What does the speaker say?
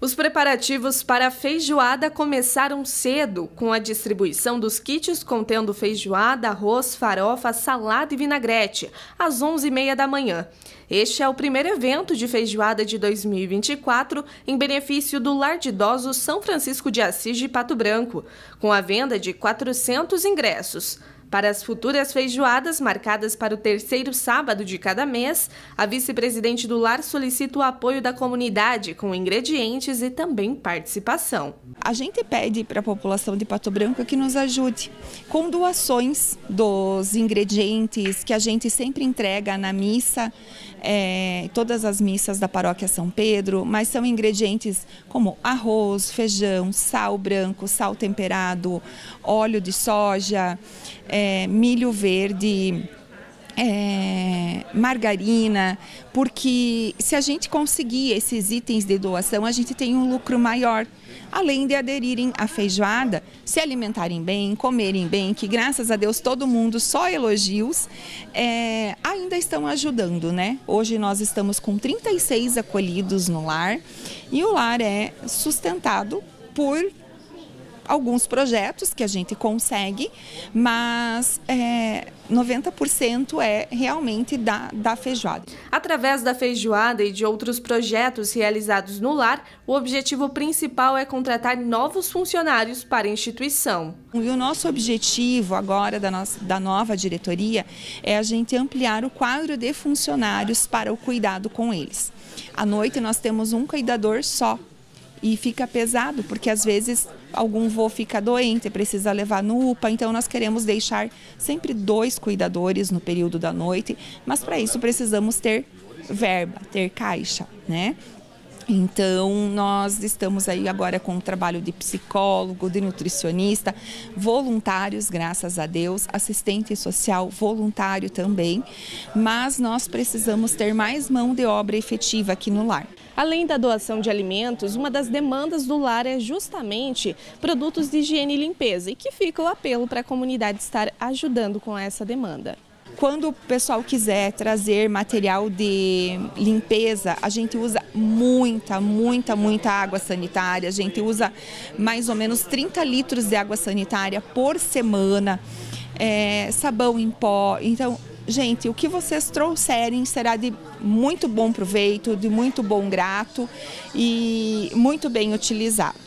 Os preparativos para a feijoada começaram cedo, com a distribuição dos kits contendo feijoada, arroz, farofa, salada e vinagrete, às 11h30 da manhã. Este é o primeiro evento de feijoada de 2024 em benefício do Lar de Idosos São Francisco de Assis de Pato Branco, com a venda de 400 ingressos. Para as futuras feijoadas marcadas para o terceiro sábado de cada mês, a vice-presidente do lar solicita o apoio da comunidade com ingredientes e também participação. A gente pede para a população de Pato Branco que nos ajude com doações dos ingredientes que a gente sempre entrega na missa, é, todas as missas da paróquia São Pedro, mas são ingredientes como arroz, feijão, sal branco, sal temperado, óleo de soja, é, milho verde é, margarina, porque se a gente conseguir esses itens de doação, a gente tem um lucro maior. Além de aderirem à feijoada, se alimentarem bem, comerem bem, que graças a Deus todo mundo só elogios, é, ainda estão ajudando, né? Hoje nós estamos com 36 acolhidos no lar e o lar é sustentado por alguns projetos que a gente consegue, mas é, 90% é realmente da, da feijoada. Através da feijoada e de outros projetos realizados no lar, o objetivo principal é contratar novos funcionários para a instituição. E o nosso objetivo agora da, nossa, da nova diretoria é a gente ampliar o quadro de funcionários para o cuidado com eles. À noite nós temos um cuidador só e fica pesado, porque às vezes algum vô fica doente, precisa levar no UPA, então nós queremos deixar sempre dois cuidadores no período da noite, mas para isso precisamos ter verba, ter caixa, né? Então, nós estamos aí agora com o trabalho de psicólogo, de nutricionista, voluntários, graças a Deus, assistente social voluntário também, mas nós precisamos ter mais mão de obra efetiva aqui no lar. Além da doação de alimentos, uma das demandas do lar é justamente produtos de higiene e limpeza, e que fica o apelo para a comunidade estar ajudando com essa demanda. Quando o pessoal quiser trazer material de limpeza, a gente usa muita, muita, muita água sanitária. A gente usa mais ou menos 30 litros de água sanitária por semana. É, sabão em pó. Então, gente, o que vocês trouxerem será de muito bom proveito, de muito bom grato e muito bem utilizado.